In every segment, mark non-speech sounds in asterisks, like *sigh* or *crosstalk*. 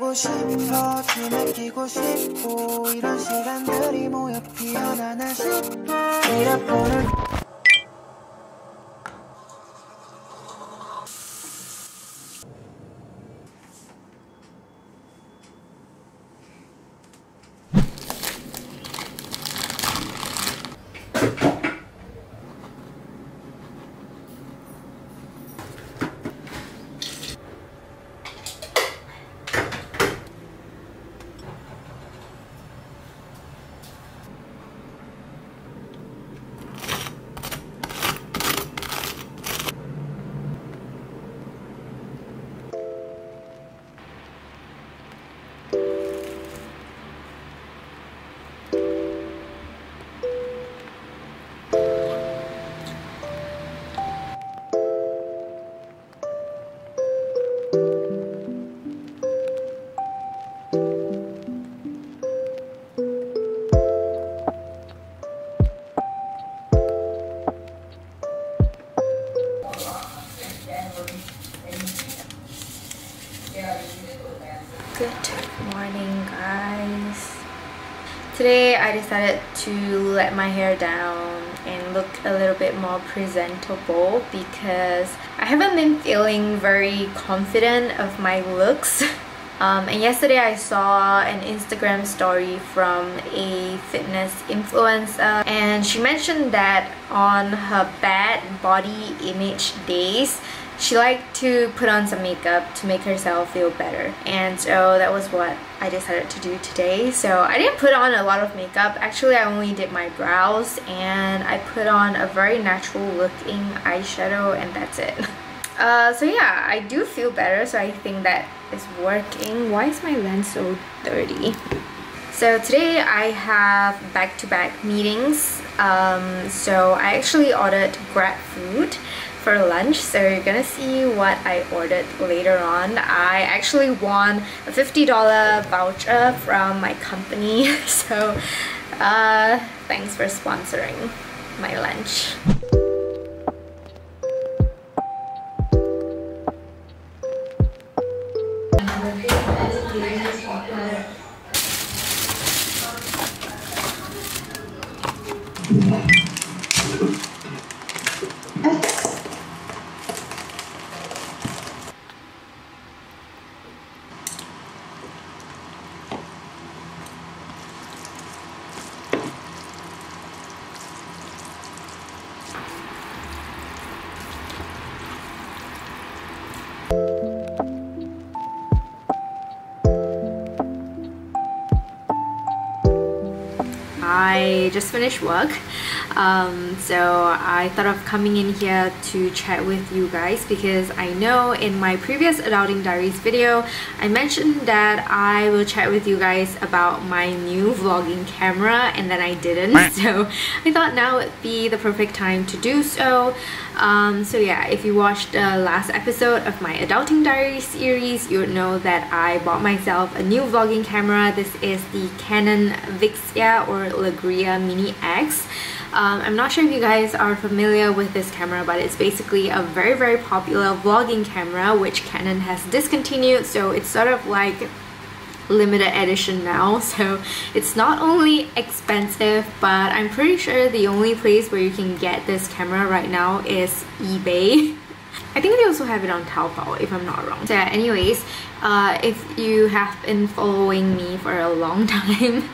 하고 싶어 춤을 끼고 싶고 이런 시간들이 모여 피어나나 싶어. 이어폰을 Good morning guys. Today I decided to let my hair down and look a little bit more presentable because I haven't been feeling very confident of my looks. *laughs* Um, and yesterday I saw an Instagram story from a fitness influencer and she mentioned that on her bad body image days she liked to put on some makeup to make herself feel better. And so that was what I decided to do today. So I didn't put on a lot of makeup. Actually I only did my brows and I put on a very natural looking eyeshadow and that's it. *laughs* Uh, so yeah I do feel better. So I think that is working. Why is my lens so dirty? So today I have back-to-back -back meetings. Um, so I actually ordered grab food for lunch so you're gonna see what I ordered later on. I actually won a $50 voucher from my company *laughs* so uh, thanks for sponsoring my lunch I just finished work. Um, so I thought of coming in here to chat with you guys because I know in my previous Adulting Diaries video I mentioned that I will chat with you guys about my new vlogging camera and then I didn't. *laughs* So I thought now would be the perfect time to do so. Um, so yeah if you watched the last episode of my Adulting Diaries series you would know that I bought myself a new vlogging camera. This is the Canon Vixia or Legria Mini X. Um, I'm not sure if you guys are familiar with this camera but it's basically a very very popular vlogging camera which Canon has discontinued. So it's sort of like limited edition now. *laughs* So it's not only expensive but I'm pretty sure the only place where you can get this camera right now is eBay. *laughs* I think they also have it on Taobao if I'm not wrong. So anyways, uh, if you have been following me for a long *laughs* time,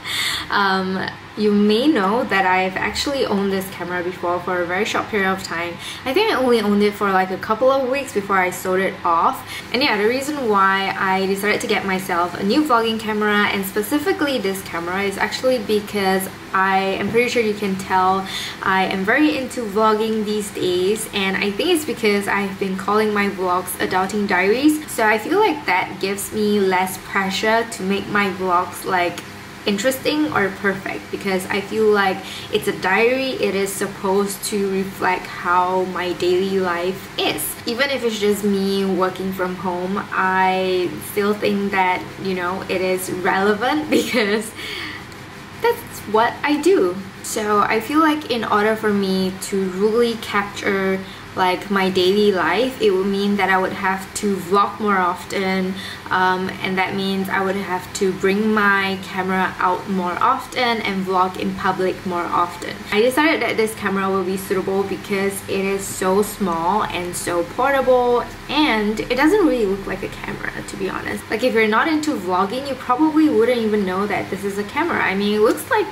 um, you may know that I've actually owned this camera before for a very short period of time. I think I only owned it for like a couple of weeks before I sold it off. And yeah, the reason why I decided to get myself a new vlogging camera and specifically this camera is actually because I am pretty sure you can tell I am very into vlogging these days and I think it's because I've been calling my vlogs adulting diaries so I feel like that gives me less pressure to make my vlogs like interesting or perfect because I feel like it's a diary. It is supposed to reflect how my daily life is. Even if it's just me working from home I still think that you know it is relevant *laughs* because that's what I do. So I feel like in order for me to really capture like my daily life it would mean that I would have to vlog more often um, and that means I would have to bring my camera out more often and vlog in public more often. I decided that this camera will be suitable because it is so small and so portable and it doesn't really look like a camera to be honest. Like if you're not into vlogging you probably wouldn't even know that this is a camera. I mean it looks like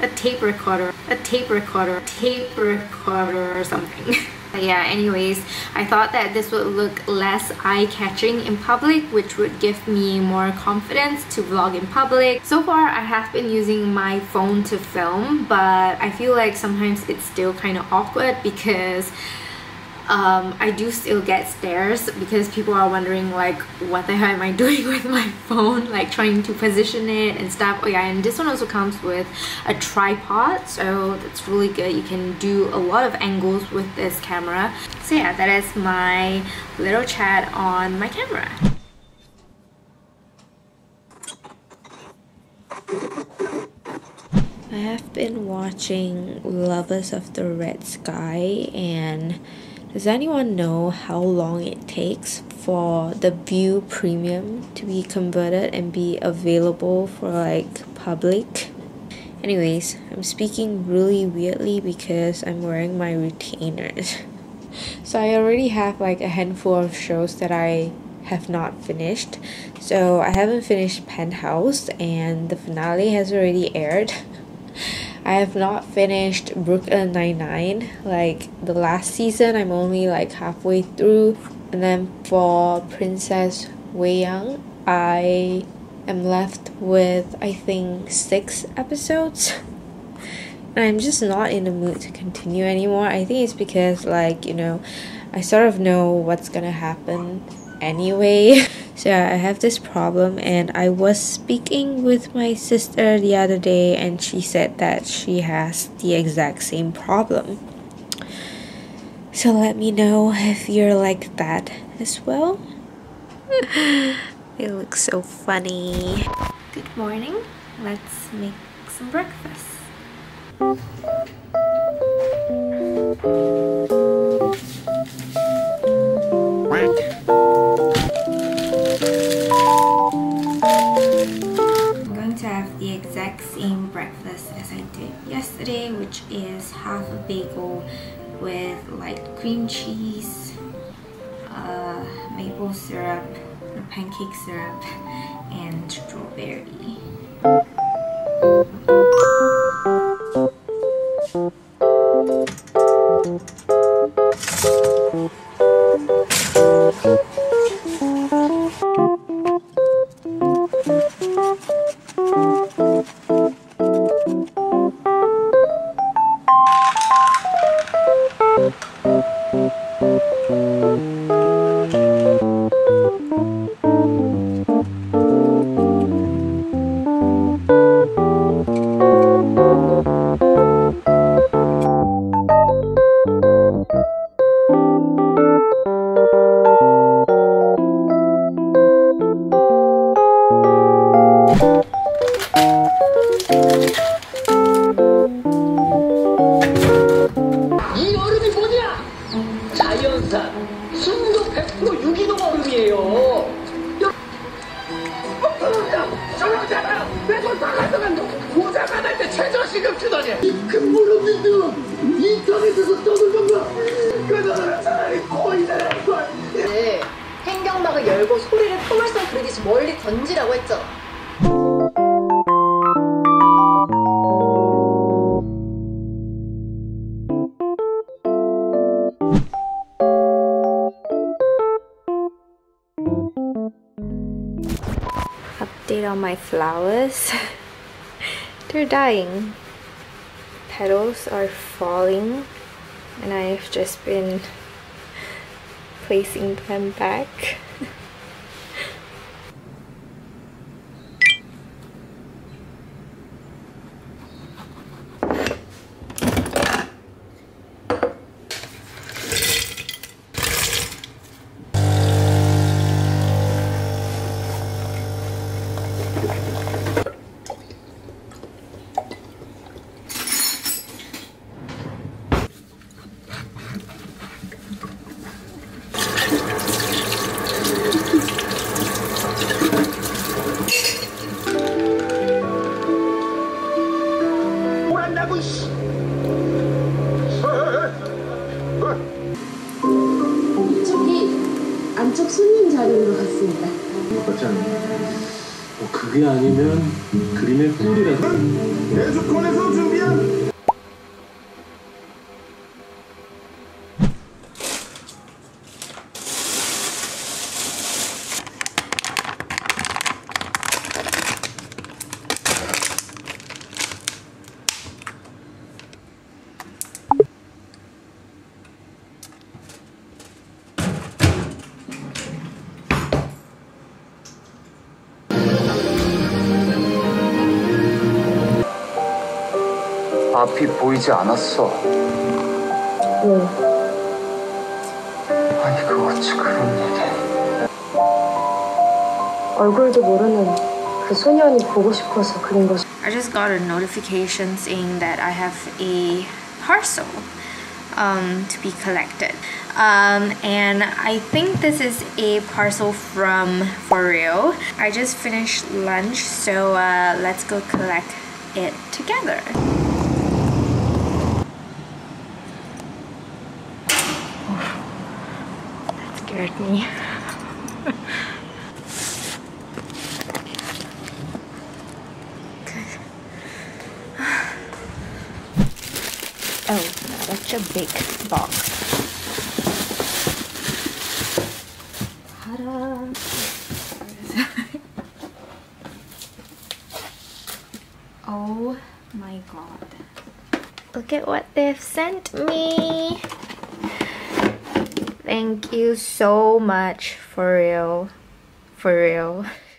a tape recorder, a tape recorder, tape recorder or something. *laughs* But yeah, anyways, I thought that this would look less eye-catching in public, which would give me more confidence to vlog in public. So far, I have been using my phone to film, but I feel like sometimes it's still kind of awkward because um, I do still get stares because people are wondering like what the hell am I *laughs* doing with my phone? Like trying to position it and stuff. Oh yeah and this one also comes with a tripod so that's really good. You can do a lot of angles with this camera. So yeah that is my little chat on my camera. I have been watching Lovers of the Red Sky and does anyone know how long it takes for the Viu Premium to be converted and be available for like public? Anyways, I'm speaking really weirdly because I'm wearing my retainers. *laughs* so I already have like a handful of shows that I have not finished. So I haven't finished Penthouse and the finale has already aired. *laughs* I have not finished Brooklyn Nine-Nine. Like the last season, I'm only like halfway through. And then for Princess Wei Yang, I am left with I think six episodes. And I'm just not in the mood to continue anymore. I think it's because like, you know, I sort of know what's gonna happen anyway. *laughs* So I have this problem and I was speaking with my sister the other day and she said that she has the exact same problem. So let me know if you're like that as well. *laughs* it looks so funny. Good morning. Let's make some breakfast. Yesterday which is half a bagel with light cream cheese, uh, maple syrup, pancake syrup, and strawberry. 네. 행경막을 열고 소리를 통할성 부르듯이 멀리 던지라고 했죠. Update on my flowers. *laughs* They're dying. Petals are falling and I've just been *laughs* placing them back. 아니면 그림의 꿀이라서. 에듀콘에서 준비한 앞이 보이지 않았어. 응. 아니 그 어찌 그런 일이? 얼굴도 모르는 그 소년이 보고 싶어서 그린 I just got a notification saying that I have a parcel. Um, to be collected. Um, and I think this is a parcel from FOREO. I just finished lunch, so uh, let's go collect it together. That scared me. Oh, such a big box. Oh my god. Look at what they've sent me. Thank you so much for real. For real. *laughs*